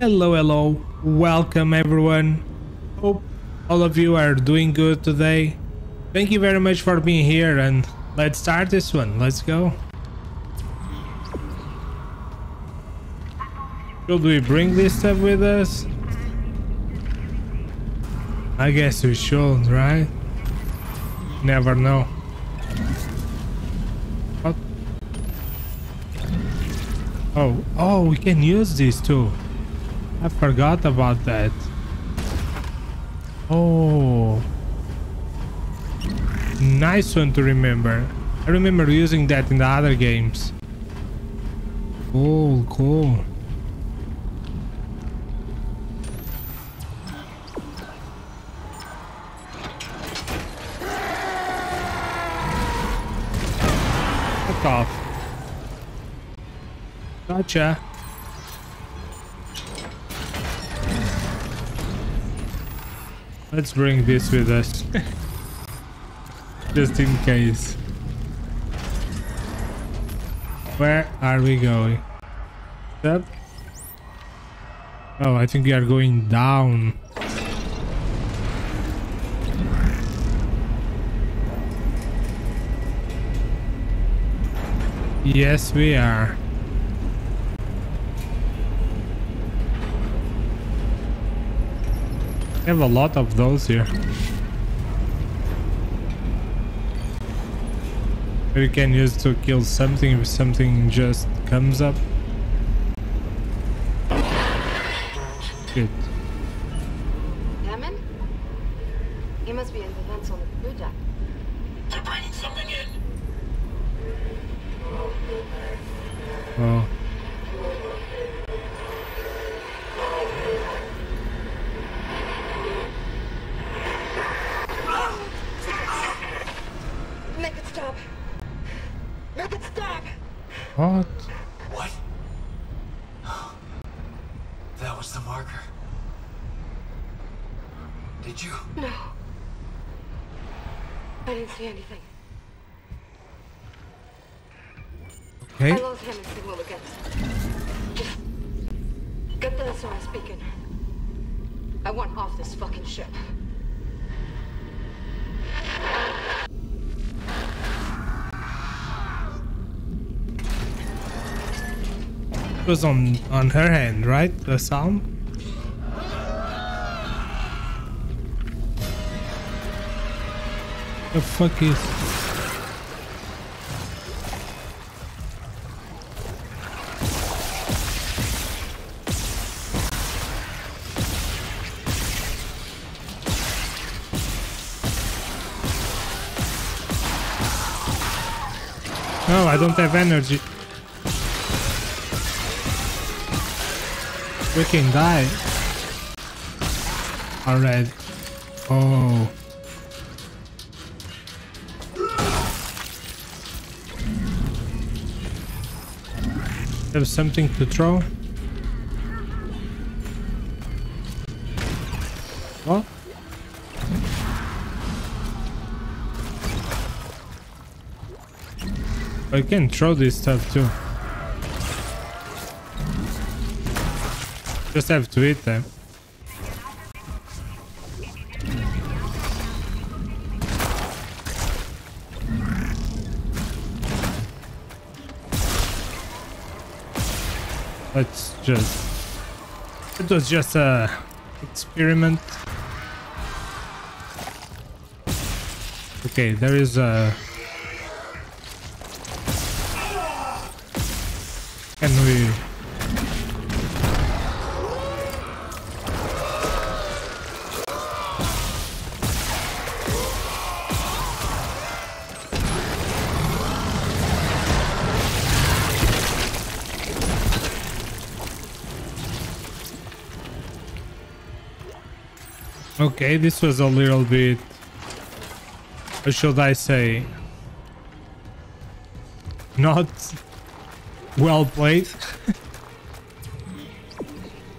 Hello, hello. Welcome, everyone. Hope all of you are doing good today. Thank you very much for being here, and let's start this one. Let's go. Should we bring this stuff with us? I guess we should, right? Never know. What? Oh, oh, we can use this too. I forgot about that. Oh. Nice one to remember. I remember using that in the other games. Cool, cool. Fuck off. Gotcha. Let's bring this with us. Just in case. Where are we going? Up? Oh, I think we are going down. Yes, we are. We have a lot of those here. We can use to kill something if something just comes up. Good. Hammond? He must be in the vents on the crew deck. They're bringing something in. Oh. Make it stop! Make it stop! What? What? That was the marker. Did you? No. I didn't see anything. Okay. I lost Hammond's signal again. Just get the SOS beacon. I want off this fucking ship. It was on on her hand, right? The sound. The fuck is? No, I don't have energy. We can die. Alright. Oh. Have something to throw? What? I can throw this stuff too. Just have to eat them. Eh? Let's just... It was just a experiment. Okay, there is a... Can we... Okay, this was a little bit... What should I say? Not well played.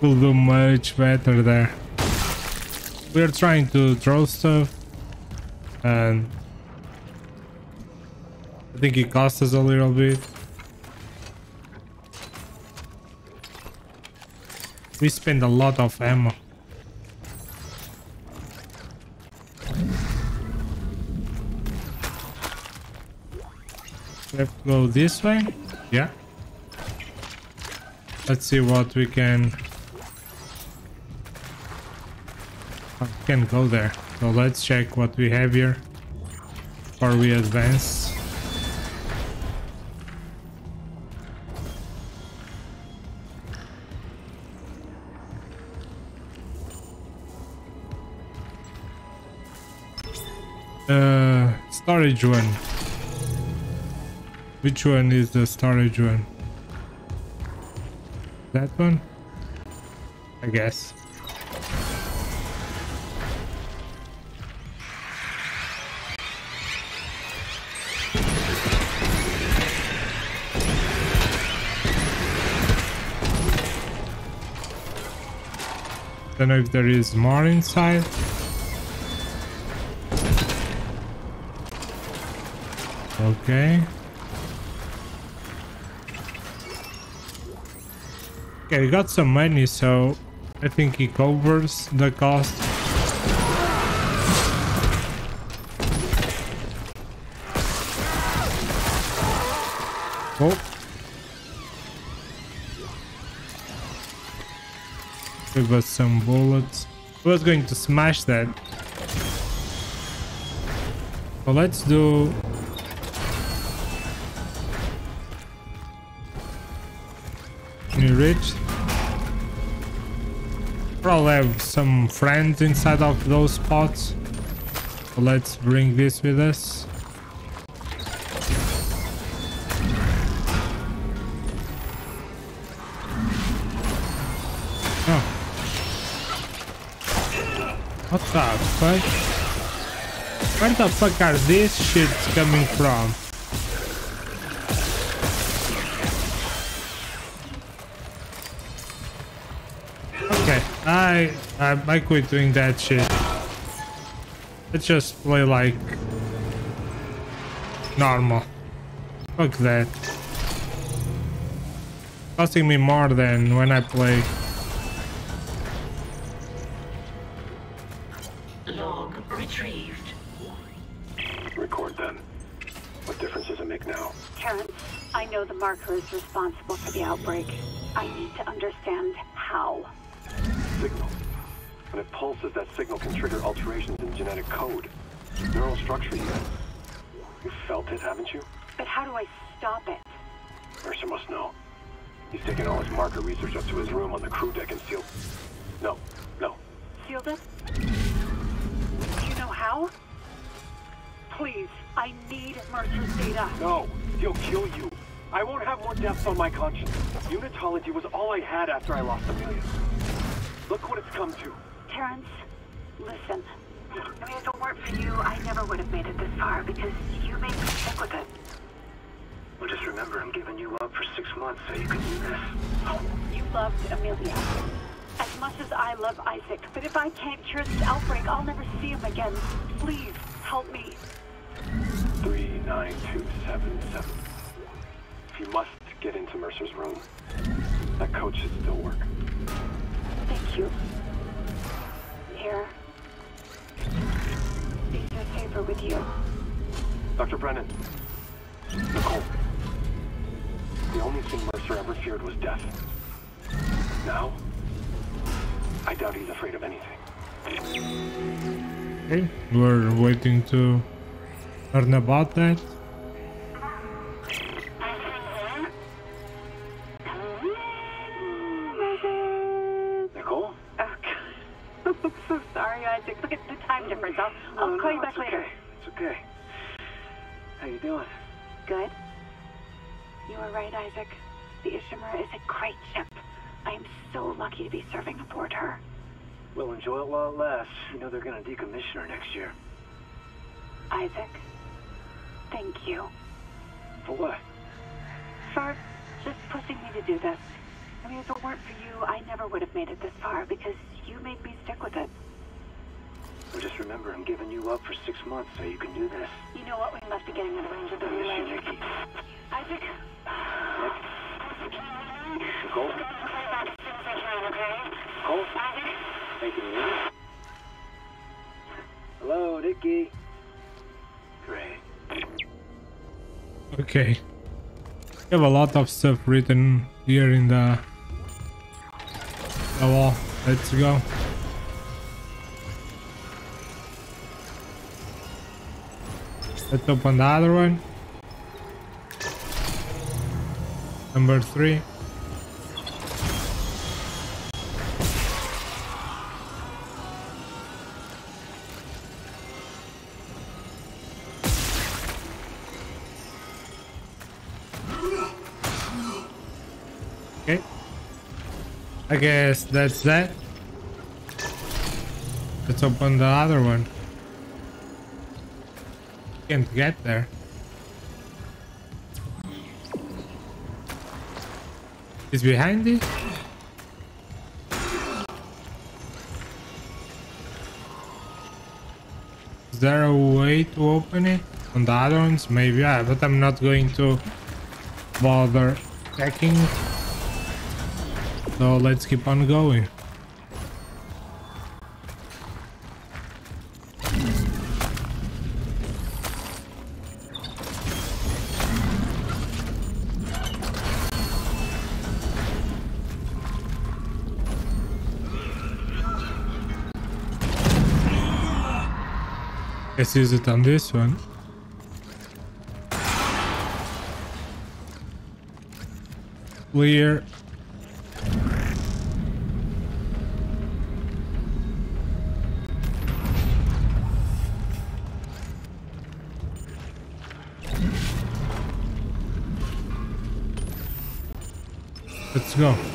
we'll do much better there. We're trying to throw stuff and I think it cost us a little bit. We spend a lot of ammo. We have to go this way? Yeah. Let's see what we can... We can go there. So let's check what we have here. Before we advance. Uh, storage one. Which one is the storage one? That one? I guess. Don't know if there is more inside. Okay. Okay, we got some money, so I think it covers the cost. Oh. Give us some bullets. I was going to smash that. So let's do Ridge. Probably have some friends inside of those spots. Let's bring this with us. Oh. What the fuck? Where the fuck are these shits coming from? I, I I quit doing that shit. Let's just play like normal. Fuck that. Costing me more than when I play. Log retrieved. Record them. What difference does it make now? Terrence, I know the marker is responsible for the outbreak. I need to Pulses, that signal can trigger alterations in genetic code. Neural structure, even. You felt it, haven't you? But how do I stop it? Mercer must know. He's taken all his marker research up to his room on the crew deck and sealed... No, no. Sealed it? Do you know how? Please, I need Mercer's data. No! He'll kill you! I won't have more deaths on my conscience. Unitology was all I had after I lost Amelia. Look what it's come to. Terrence, listen. I mean, if it weren't for you, I never would have made it this far because you made me stick with it. Well, just remember, I'm giving you up for six months so you can do this. You loved Amelia. As much as I love Isaac, but if I can't cure this outbreak, I'll never see him again. Please, help me. Three, nine, two, seven, seven. If you must get into Mercer's room, that code should still work. Thank you. Here. Piece of paper with you. Dr. Brennan. Nicole. The only thing Mercer ever feared was death. Now, I doubt he's afraid of anything. Okay, we're waiting to learn about that. You doing? Good. You were right, Isaac. The Ishimura is a great ship. I am so lucky to be serving aboard her. We'll enjoy it while it lasts. You know they're gonna decommission her next year. Isaac, thank you For what? for just pushing me to do this. I mean, if it weren't for you, I never would have made it this far because you made me stick with it. Well, just remember, I'm giving you up for six months so you can do this. You know what? We must be getting out of range of the I miss you, relay. Nikki. Isaac, Nick? Nicole? Hey, can you hear me? Hello, Nicky. Great. Okay. We have a lot of stuff written here in the, the wall. Let's go. Let's open the other one. Number three. Okay. I guess that's that. Let's open the other one. Can't get there. Is behind it? Is there a way to open it? On the other ones? Maybe, yeah, but I'm not going to bother checking. So let's keep on going. Use it on this one. Clear. Let's go.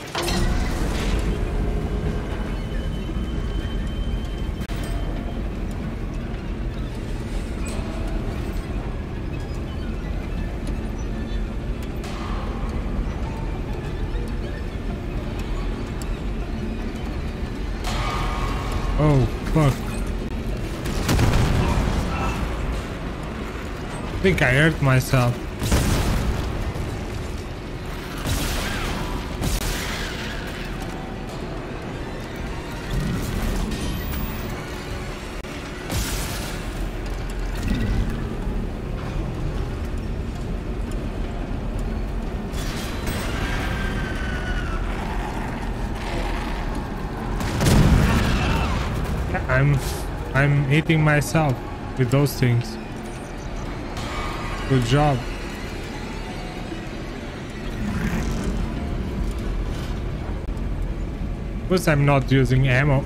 Oh, fuck. I think I hurt myself. Hitting myself with those things. Good job. Because I'm not using ammo.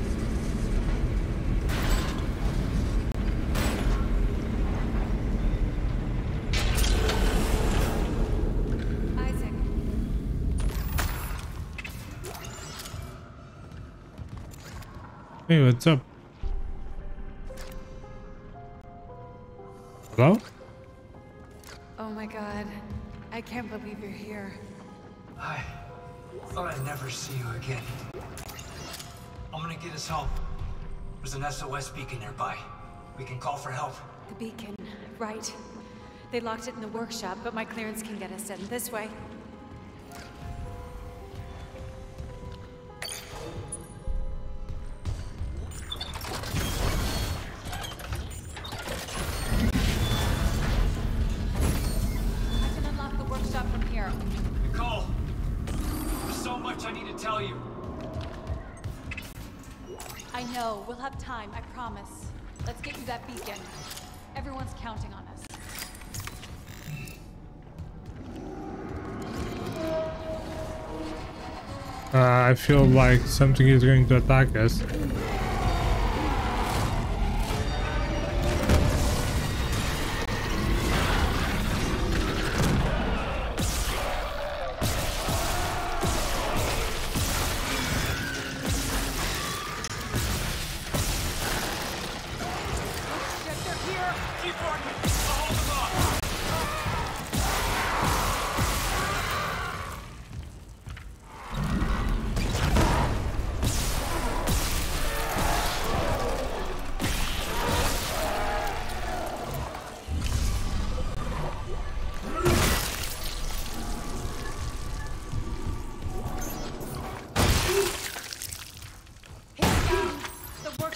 Hey, what's up? Hello? oh my god. I can't believe you're here. I thought I'd never see you again. I'm gonna get us home. There's an SOS beacon nearby. We can call for help. The beacon, right. They locked it in the workshop, but my clearance can get us in this way. I feel like something is going to attack us.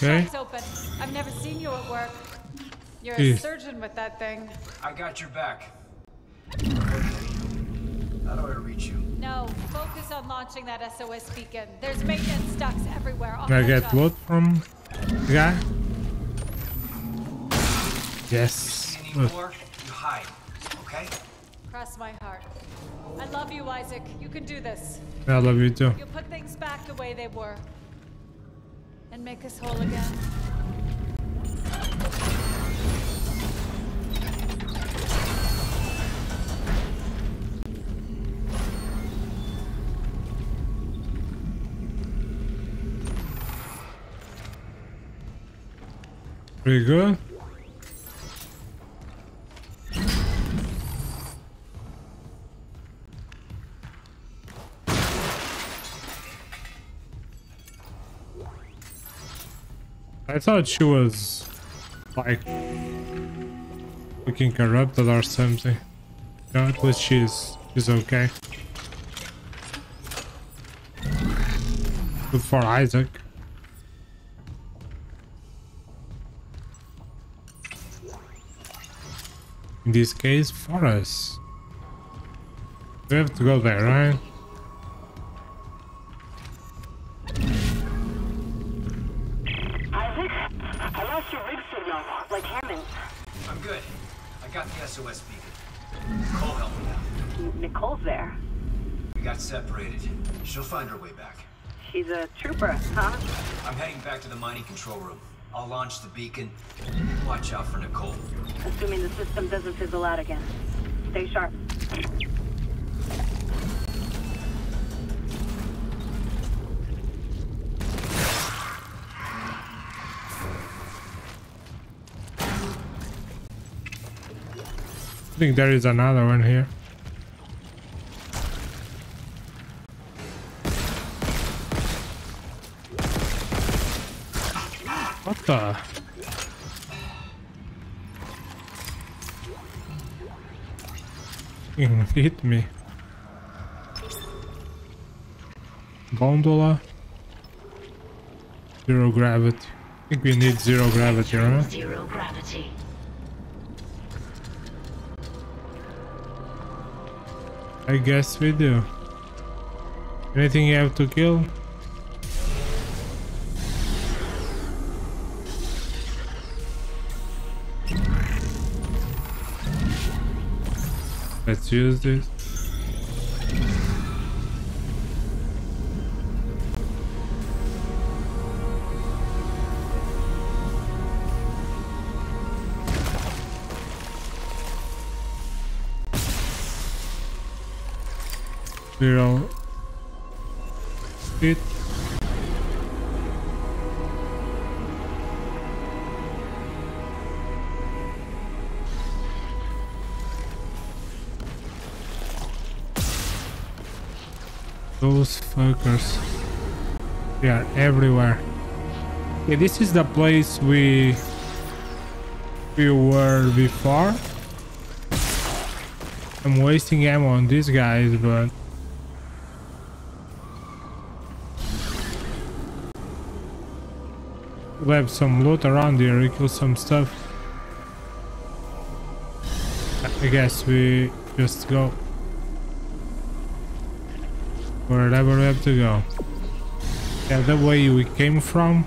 Okay. workshop's open. I've never seen you at work. You're a surgeon with that thing. I got your back. How do I reach you? No, focus on launching that SOS beacon. There's maintenance ducts everywhere. I'll Can I get up. wood from the guy? See Yes. any more? You hide. Okay? Cross my heart. I love you, Isaac. You can do this. I love you too. You'll put things back the way they were. And make us whole again. Pretty good. I thought she was like looking corrupted or something. No, at least she's she's okay. Good for Isaac. In this case, for us. We have to go there, right? Separated. She'll find her way back. She's a trooper, huh? I'm heading back to the mining control room. I'll launch the beacon. Watch out for Nicole. Assuming the system doesn't fizzle out again. Stay sharp. I think there is another one here. Fucking hit me. Gondola. Zero gravity. I think we need zero gravity, right? Zero gravity. I guess we do. Anything you have to kill? Let's use this. Zero. Everywhere. Okay, this is the place we we were before. I'm wasting ammo on these guys, but we have some loot around here. We kill some stuff. I guess we just go wherever we have to go. Yeah, the way we came from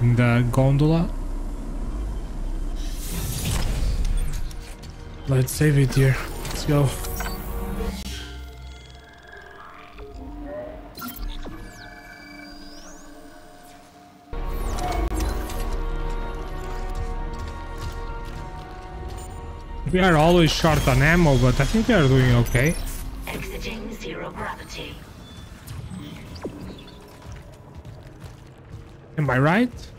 in the gondola. Let's save it here. Let's go. We are always short on ammo, but I think we are doing okay. Exiting zero gravity. Am I right?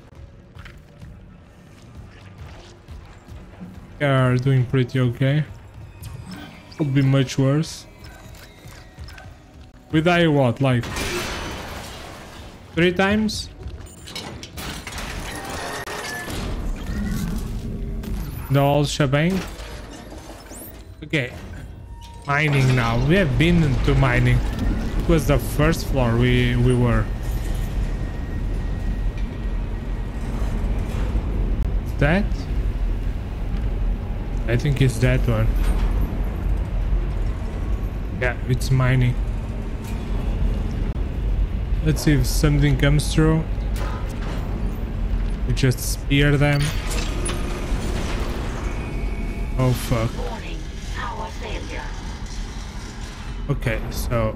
We are doing pretty okay. Could be much worse. We die what, like three times? The whole shebang? Okay. Mining now. We have been to mining. It was the first floor we we were. That? I think it's that one. Yeah, it's mining. Let's see if something comes through. We just spear them. Oh fuck. Warning. Power failure. Okay, so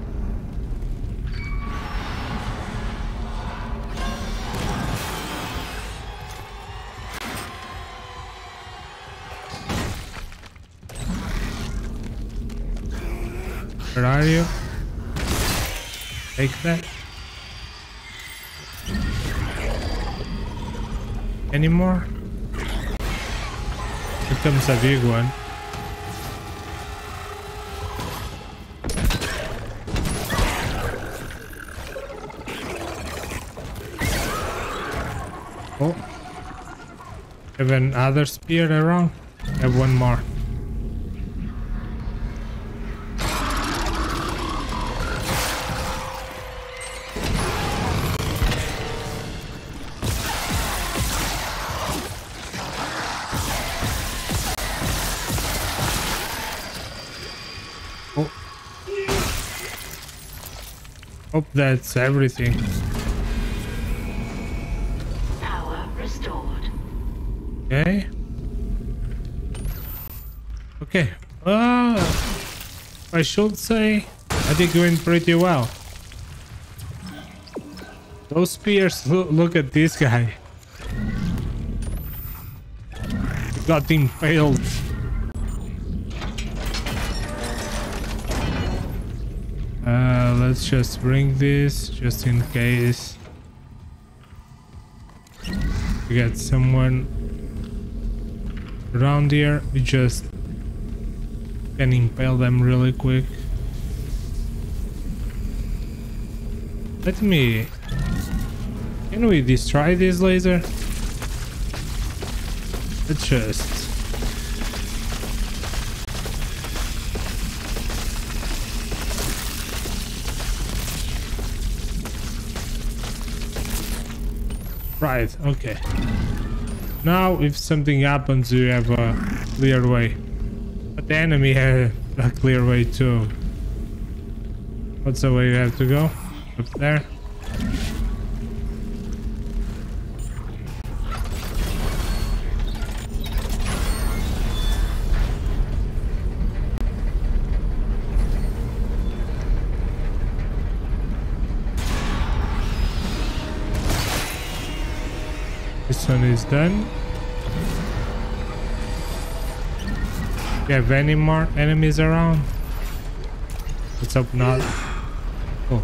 Where are you? Take that. Any more? Here comes a big one. Oh. Have another spear around? Have one more. That's everything. Power restored. Okay. Okay. Uh, I should say I think went pretty well. Those spears, look, look at this guy. He got impaled. Uh, let's just bring this just in case we get someone around here. We just can impale them really quick. Let me. Can we destroy this laser? Let's just. Right, okay. Now, if something happens, you have a clear way. But the enemy had a clear way too. What's the way you have to go? Up there? Done. Do you have any more enemies around? Let's hope not. Oh.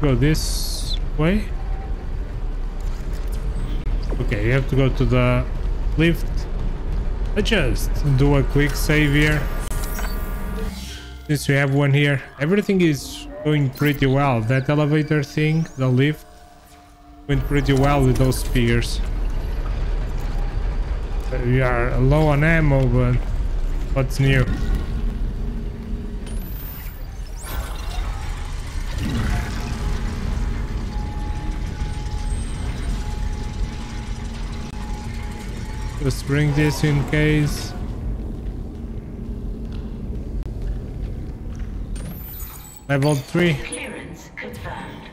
Go this way. Okay, you have to go to the lift. Let's just do a quick save here. Since we have one here. Everything is going pretty well. That elevator thing, the lift, went pretty well with those spears. We are low on ammo, but what's new? Just bring this in case. Level 3. Clearance confirmed.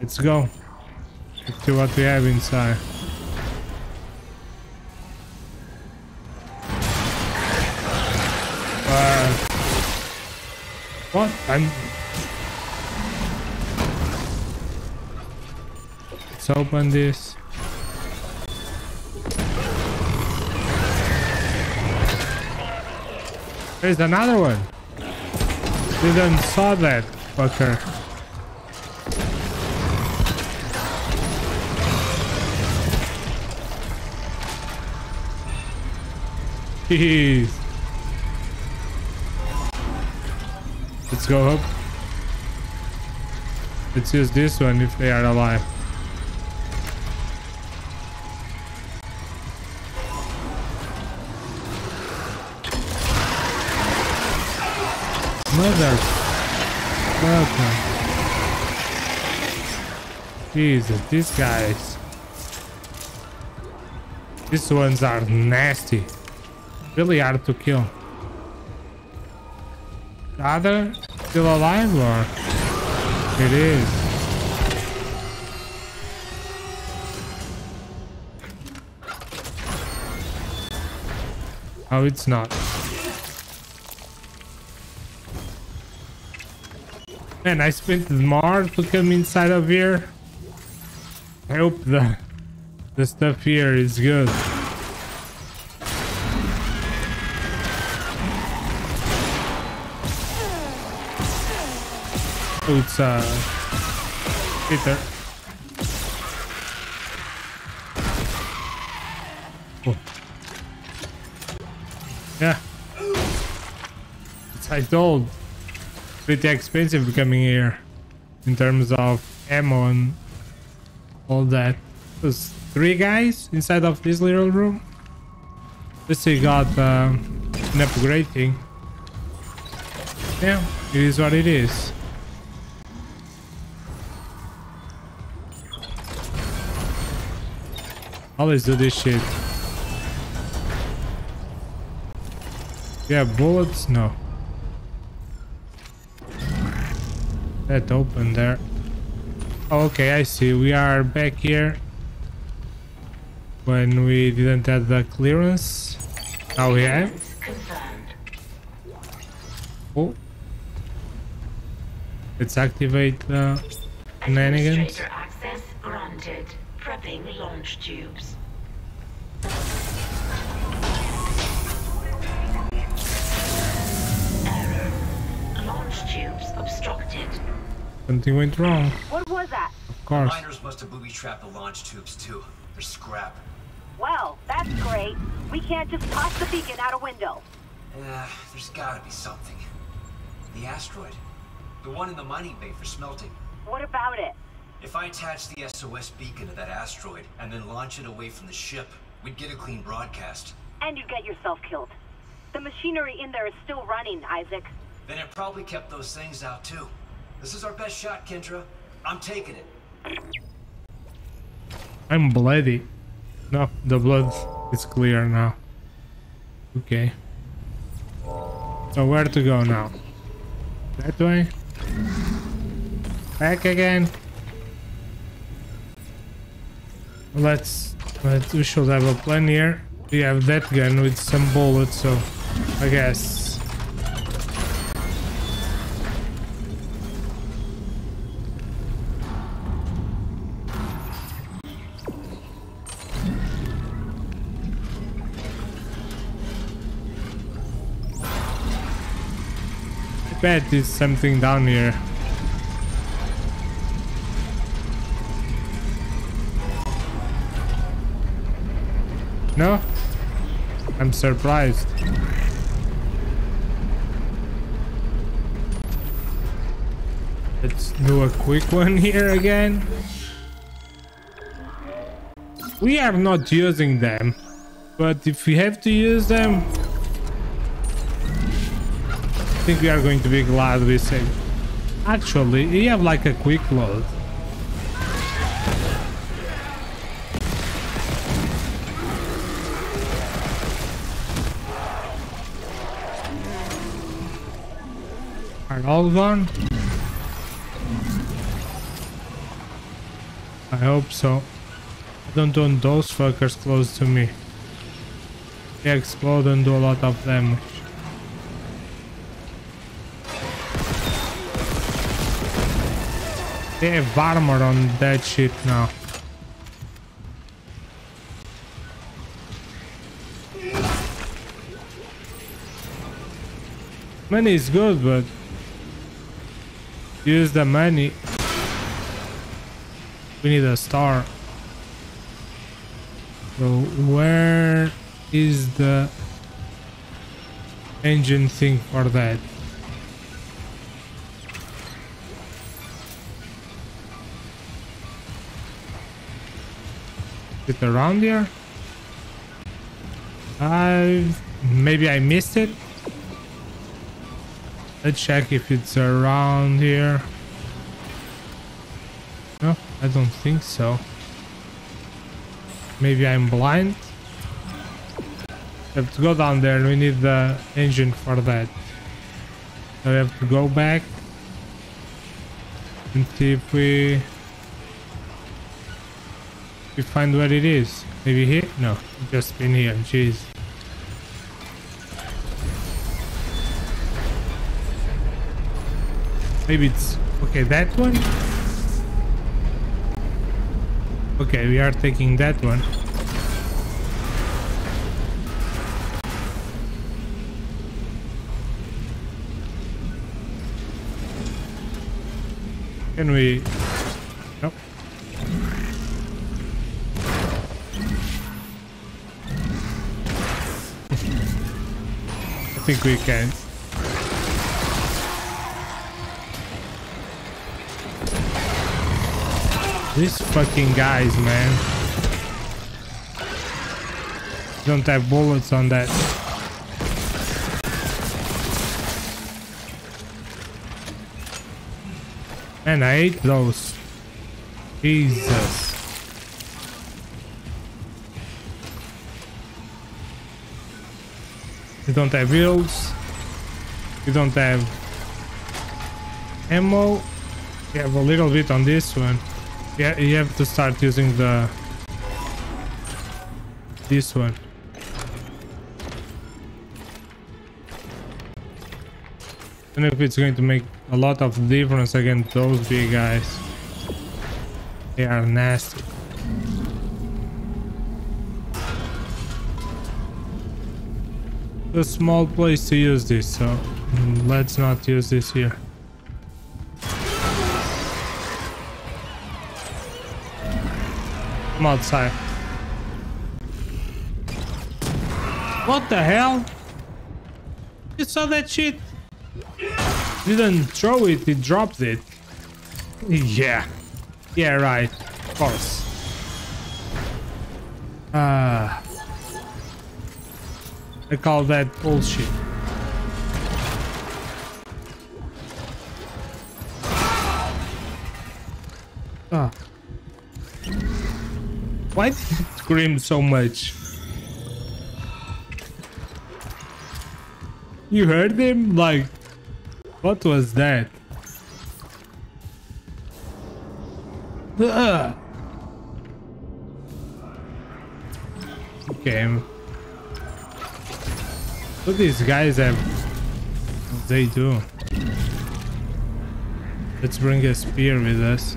Let's go. Let's see what we have inside. Uh, what? I'm. Let's open this. There's another one. Didn't saw that fucker. Jeez. Let's go up. Let's use this one if they are alive. Mother. Welcome. Jesus, these guys. These ones are nasty. Really hard to kill. The other still alive or? It is. Oh, it's not. Man, I spent more to come inside of here. I hope the the stuff here is good. It's uh Peter. Oh. Yeah. It's I told. Pretty expensive coming here in terms of ammo and all that. There's three guys inside of this little room. This we got uh, an upgrade thing. Yeah, it is what it is. Always do this shit. Yeah, bullets? No. That open there. Oh, okay, I see. We are back here when we didn't have the clearance. Now we have. Oh. Let's activate the shenanigans. Prepping launch tubes. Tubes obstructed. Something went wrong, What was that? of course. Miners must have booby-trapped the launch tubes too. They're scrap. Well, that's great. We can't just toss the beacon out a window. Yeah, there's gotta be something. The asteroid. The one in the mining bay for smelting. What about it? If I attach the SOS beacon to that asteroid and then launch it away from the ship, we'd get a clean broadcast. And you'd get yourself killed. The machinery in there is still running, Isaac. Then it probably kept those things out too. This is our best shot, Kendra. I'm taking it. I'm bloody. No, the blood is clear now. Okay. So where to go now? That way? Back again? Let's, let's we should have a plan here. We have that gun with some bullets, so I guess. Bet there's something down here. No? I'm surprised. Let's do a quick one here again. We are not using them, but if we have to use them, think we are going to be glad we saved. Actually, we have like a quick load. Are all gone? I hope so. I don't want those fuckers close to me. They explode and do a lot of damage. They have armor on that shit now. Money is good, but use the money. We need a star. So where is the engine thing for that? Is it around here? I maybe I missed it. Let's check if it's around here. No, I don't think so. Maybe I'm blind. have to go down there we need the engine for that. So we have to go back and see if we we find where it is. Maybe here? No, just been here. Jeez. Maybe it's okay. That one. Okay, we are taking that one. Can we? Think we can. These fucking guys, man. Don't have bullets on that. And I hate those. Jesus. You don't have wheels. You don't have ammo. You have a little bit on this one. Yeah, you have to start using the this one. And if it's going to make a lot of difference against those big guys. They are nasty. A small place to use this, so let's not use this here. Come outside. What the hell? You saw that shit? Didn't throw it, he dropped it. Yeah. Yeah, right. Of course. Ah. I call that bullshit. Ah. Why did it scream so much? You heard him? Like, what was that? Ugh. Okay. What these guys have? They do? Let's bring a spear with us.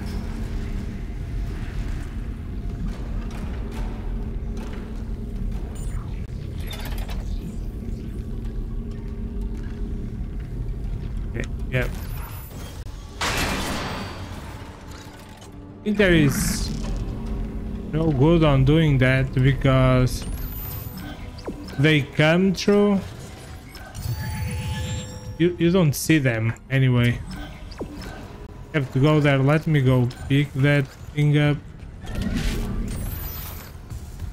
Okay, yep. I think there is no good on doing that because they come through you you don't see them anyway. Have to go there. Let me go pick that thing up.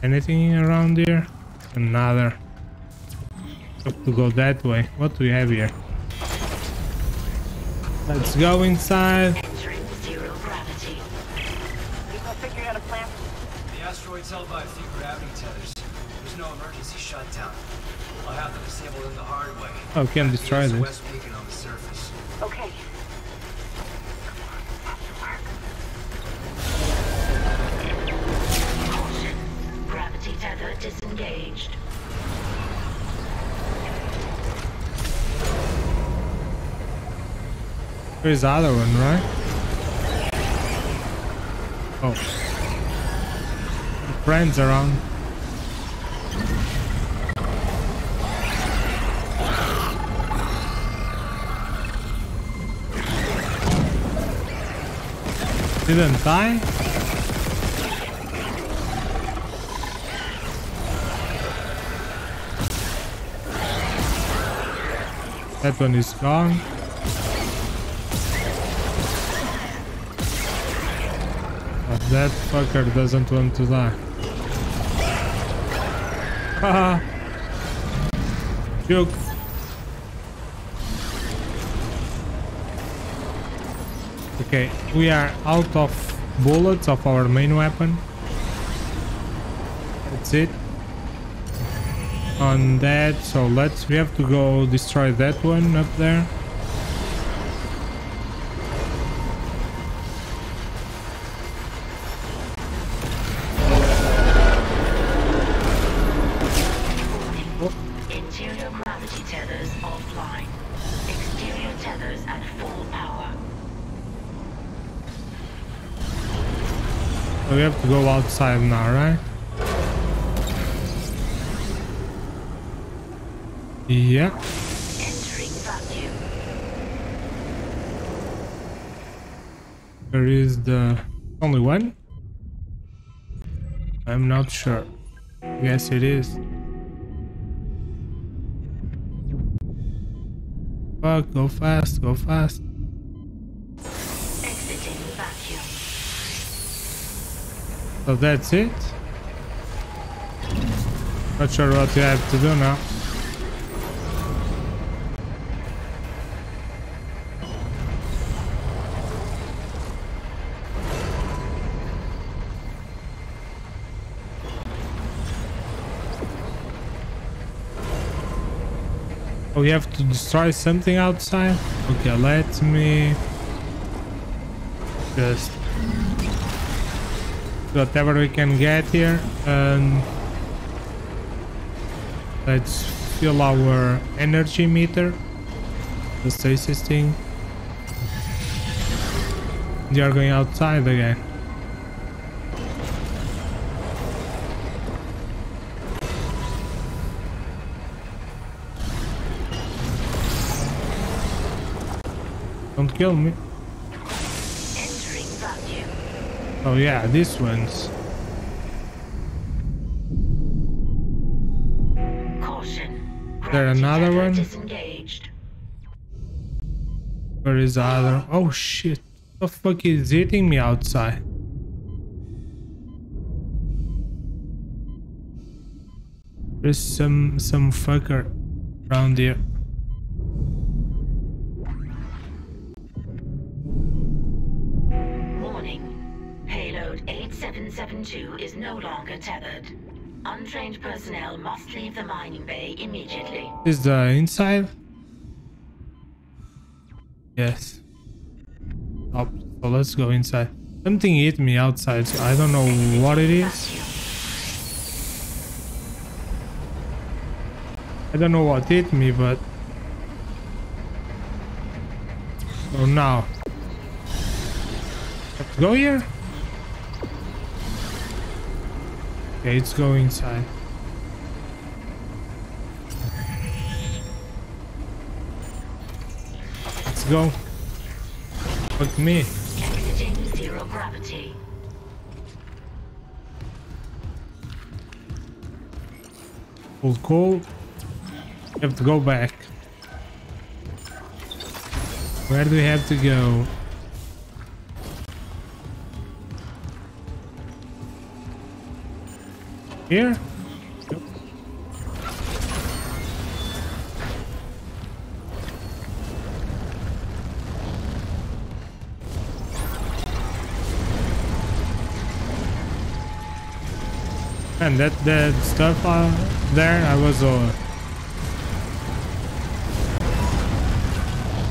Anything around here? Another. Have to go that way. What do we have here? Let's go inside oh can destroy the this West beacon on the surface. Okay. Caution. Gravity tether disengaged. There's the other one, right? Oh. Friends around. Didn't die? That one is gone. But that fucker doesn't want to die. Haha. Okay, we are out of bullets of our main weapon. That's it. on that. So let's, we have to go destroy that one up there. So we have to go outside now, right? Yeah. Entering vacuum. There is the only one. I'm not sure. Yes, it is. Fuck, go fast, go fast. Exiting vacuum. So that's it. Not sure what you have to do now. Oh, we have to destroy something outside? Okay, let me just whatever we can get here and let's fill our energy meter. The stasis thing. They are going outside again. Don't kill me oh yeah these ones Caution. there another one? Disengaged. Where is the other? Oh shit. The fuck is hitting me outside? There's some some fucker around here. 8772 is no longer tethered. Untrained personnel must leave the mining bay immediately. Is the inside? Yes. Oh, so let's go inside. Something hit me outside, so I don't know what it is. I don't know what hit me, but... So now... Let's go here? Okay, it's go inside. Let's go. Fuck me. Exiting zero gravity. Full cool. We have to go back. Where do we have to go? Here? And that that stuff uh, there, I was uh,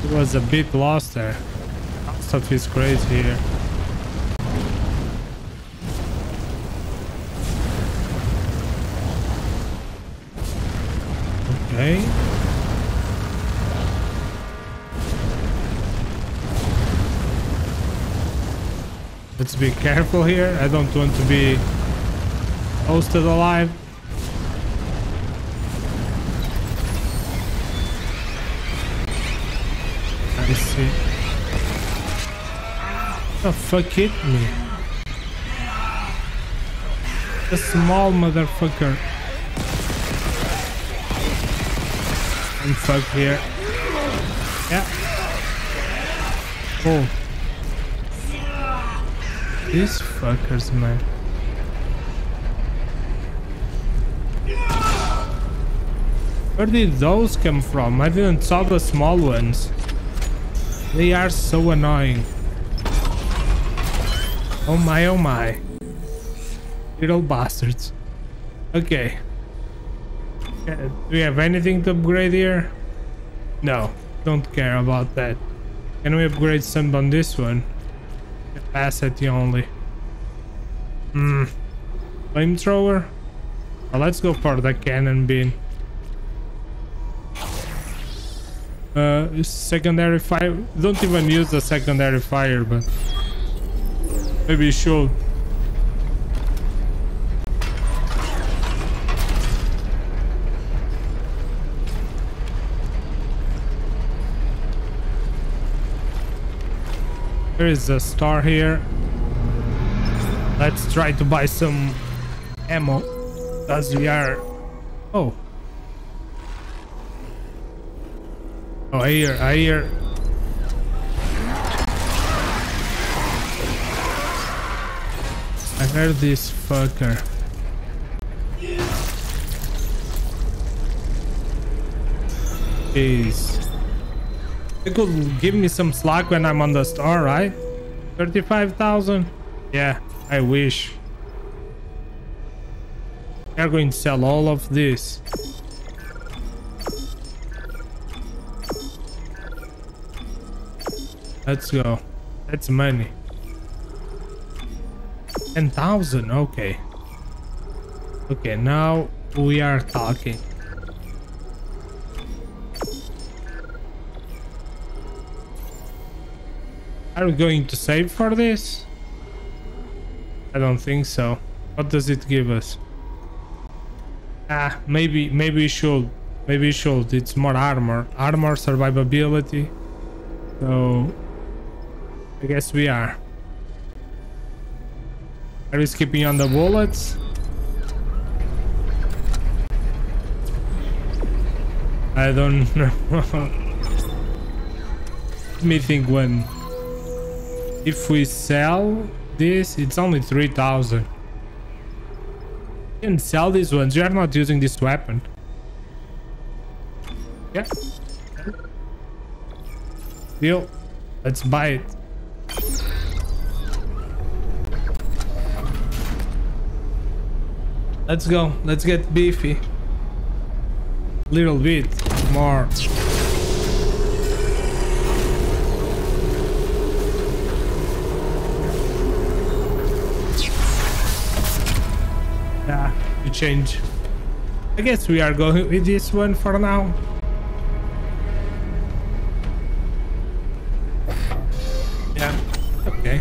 it was a bit lost there. Stuff is crazy here. Okay. Let's be careful here. I don't want to be hosted alive. I see. The fuck hit me? A small motherfucker. And fuck here. Yeah. Oh. These fuckers, man. Where did those come from? I didn't saw the small ones. They are so annoying. Oh my, oh my. Little bastards. Okay. Do we have anything to upgrade here? No, don't care about that. Can we upgrade some on this one? Capacity only. Hmm. Flamethrower? Well, let's go for the cannon beam. Uh, secondary fire. Don't even use the secondary fire, but maybe you should. There is a star here. Let's try to buy some ammo as we are. Oh. Oh, I hear, I hear. I heard this fucker. Jeez. It could give me some slack when I'm on the star, right? 35,000? Yeah, I wish. We are going to sell all of this. Let's go. That's money. 10,000, okay. Okay, now we are talking. Are we going to save for this? I don't think so. What does it give us? Ah, maybe, maybe we should. Maybe we should. It's more armor. Armor, survivability. So, I guess we are. Are we skipping on the bullets? I don't know. Let me think when. If we sell this, it's only 3000. You can sell these ones. You are not using this weapon. Yeah. Deal. Let's buy it. Let's go. Let's get beefy. Little bit more. Change. I guess we are going with this one for now. Yeah, okay.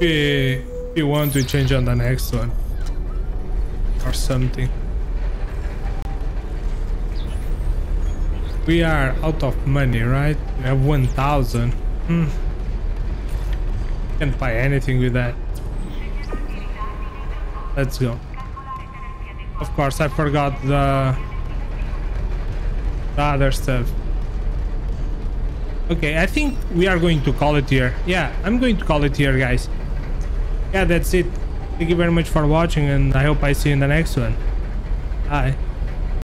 If you want to change on the next one or something. We are out of money, right? We have 1000. Hmm. Can't buy anything with that. Let's go. Of course, I forgot the, the other stuff. Okay, I think we are going to call it here. Yeah, I'm going to call it here, guys. Yeah, that's it. Thank you very much for watching, and I hope I see you in the next one. Bye.